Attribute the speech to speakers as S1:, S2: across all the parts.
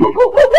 S1: Oh, oh, oh,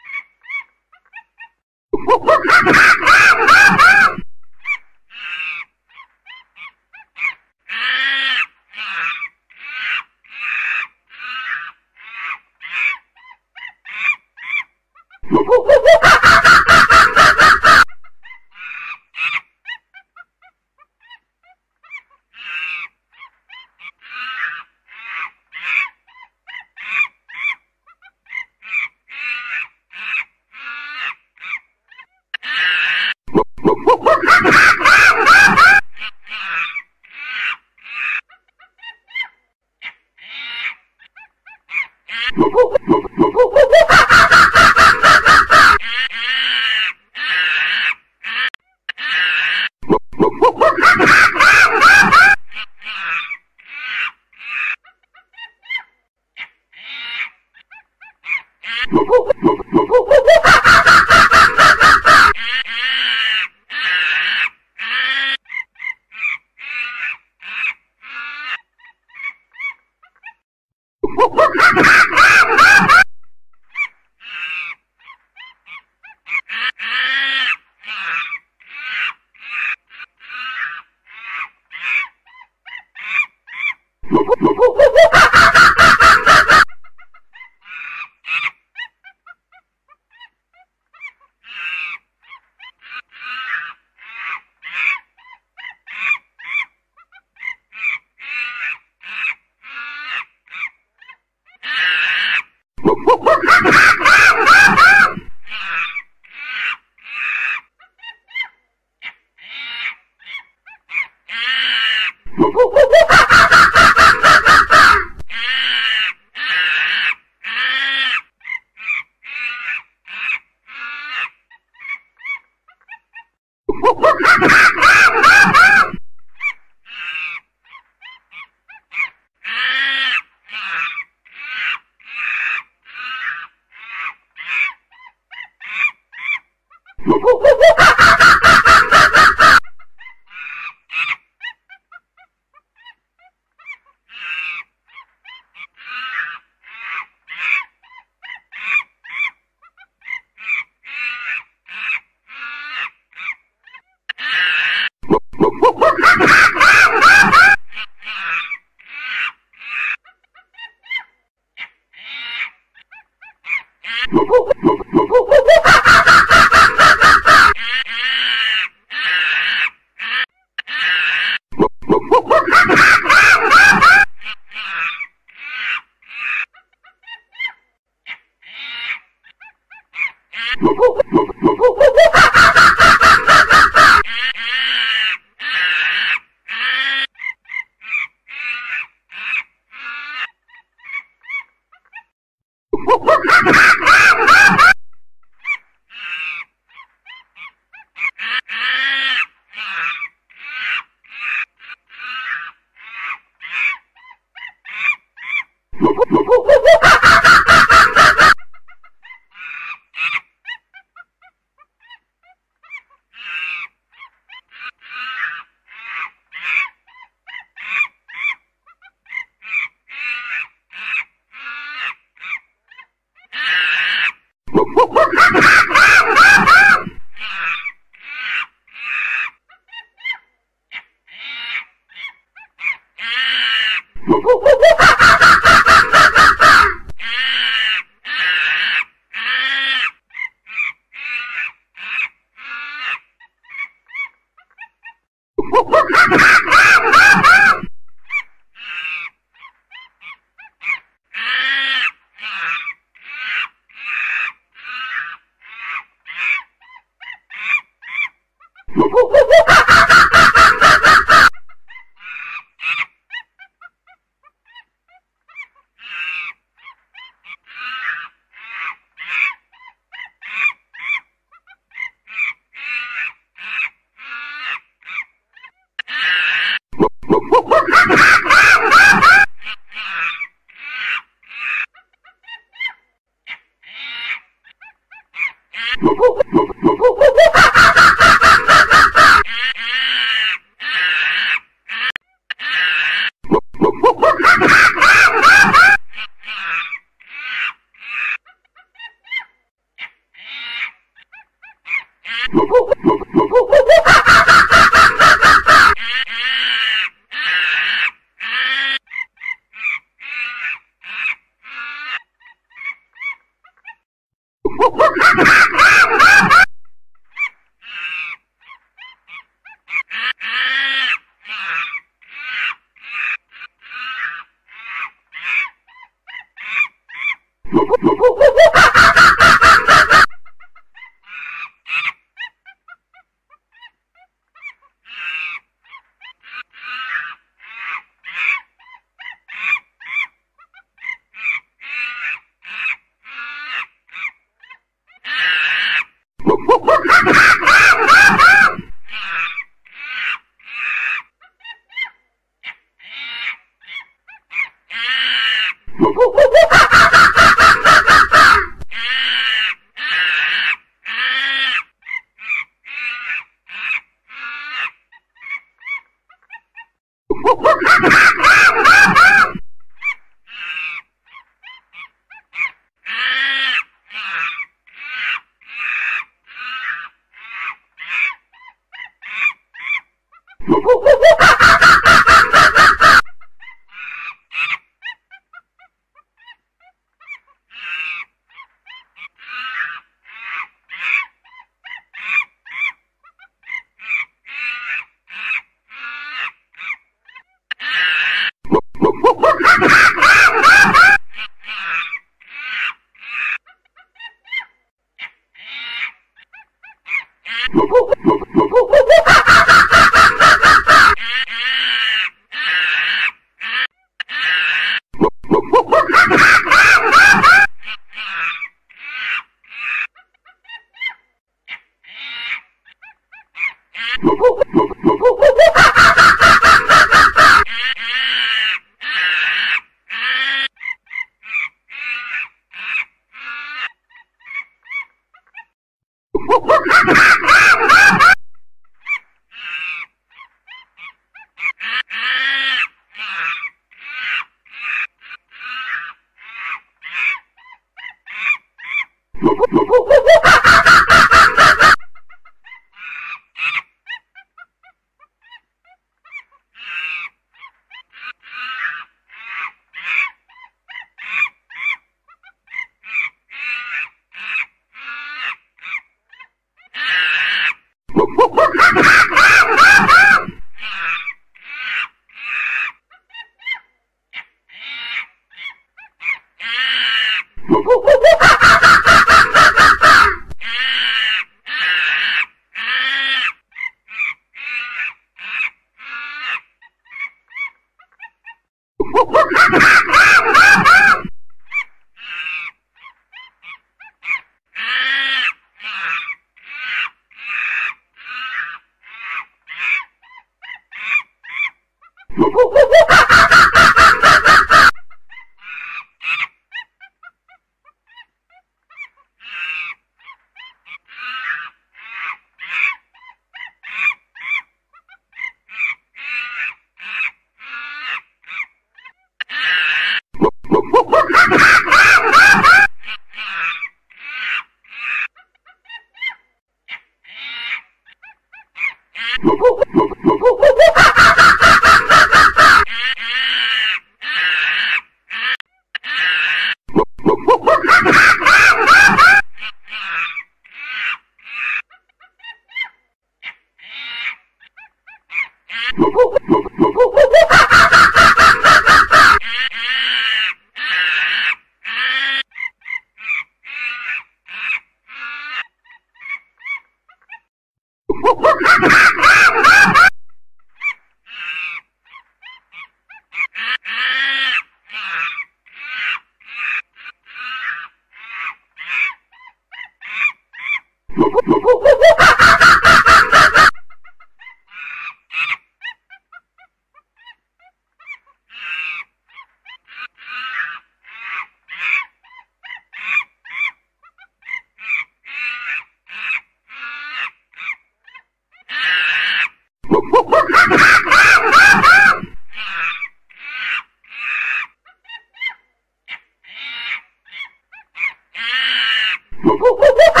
S1: Oh, oh, oh, oh,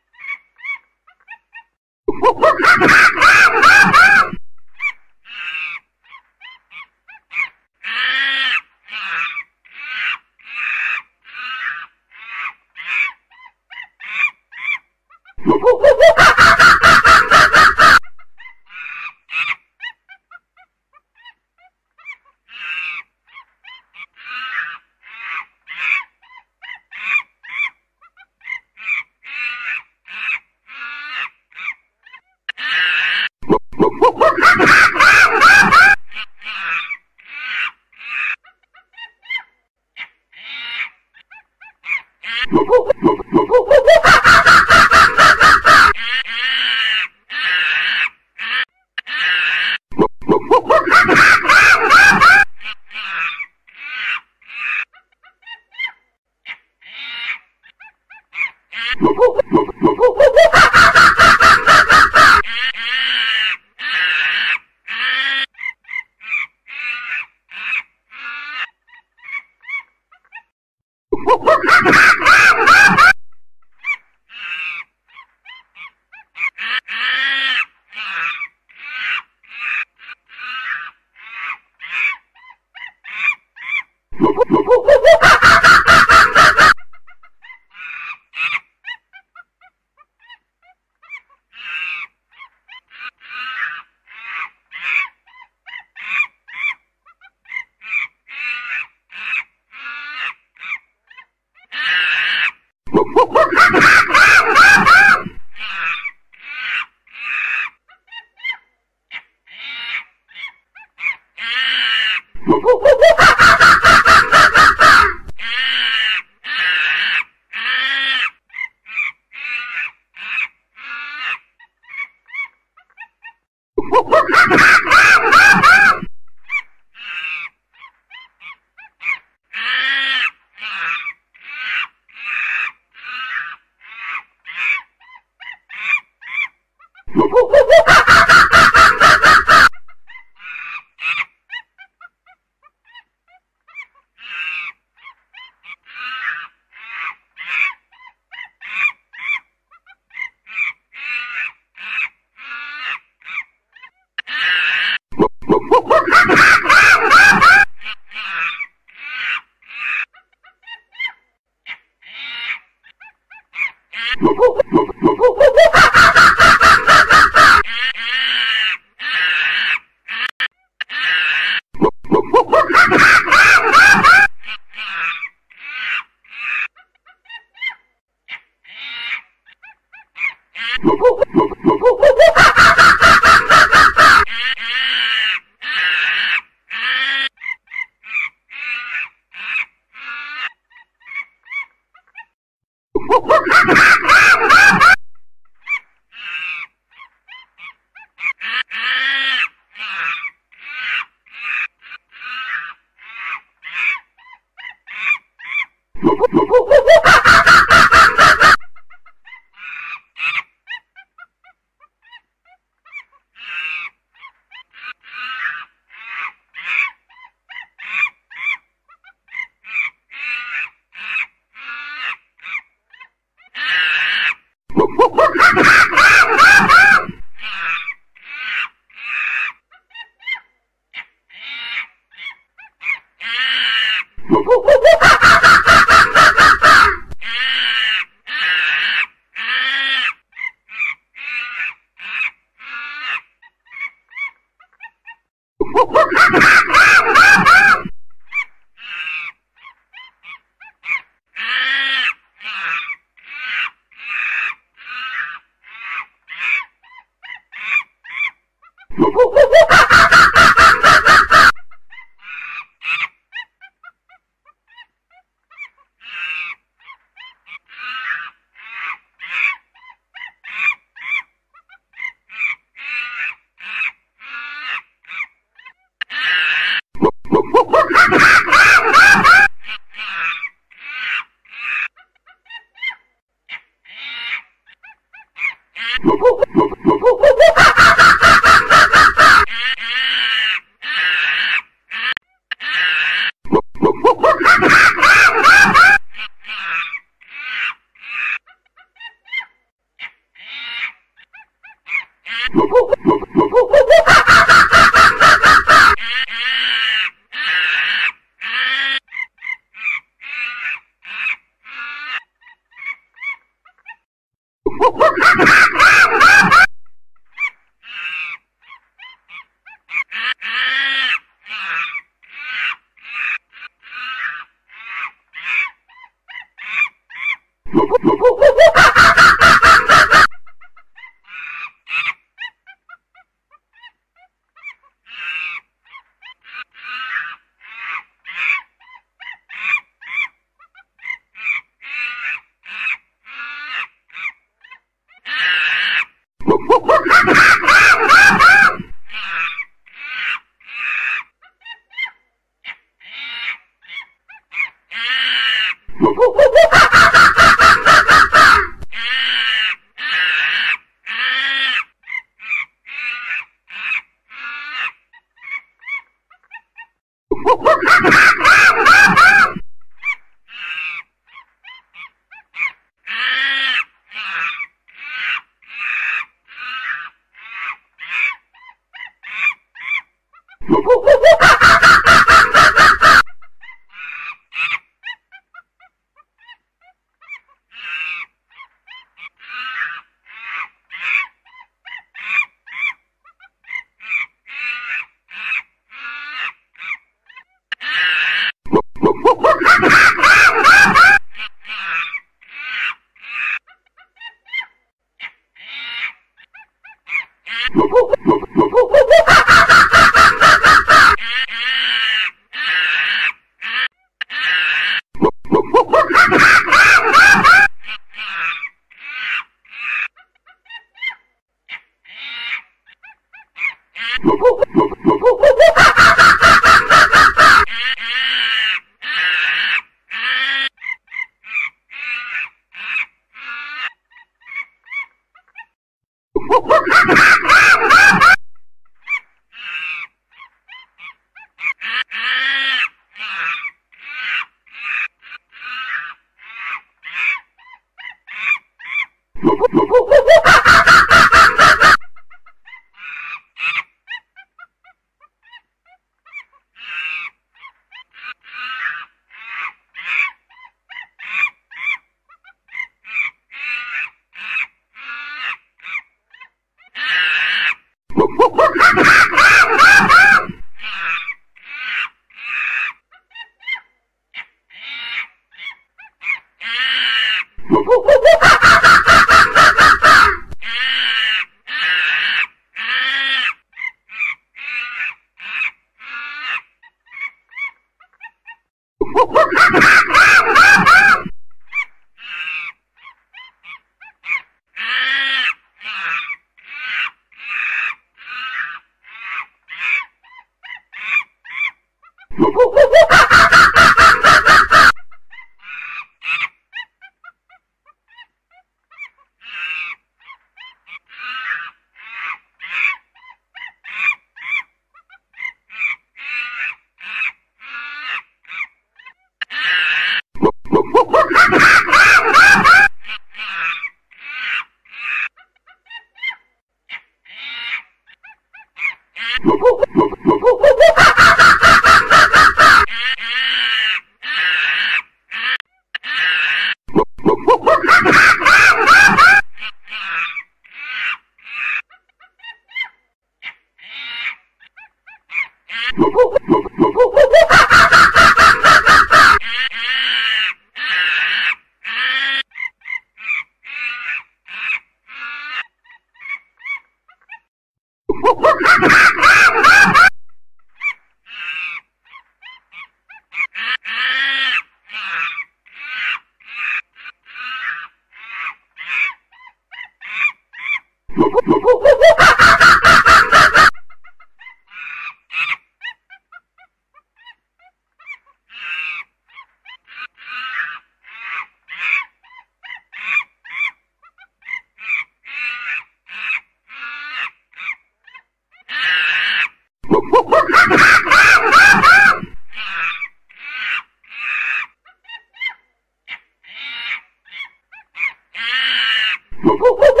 S1: Oh, oh, oh,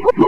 S1: Oh,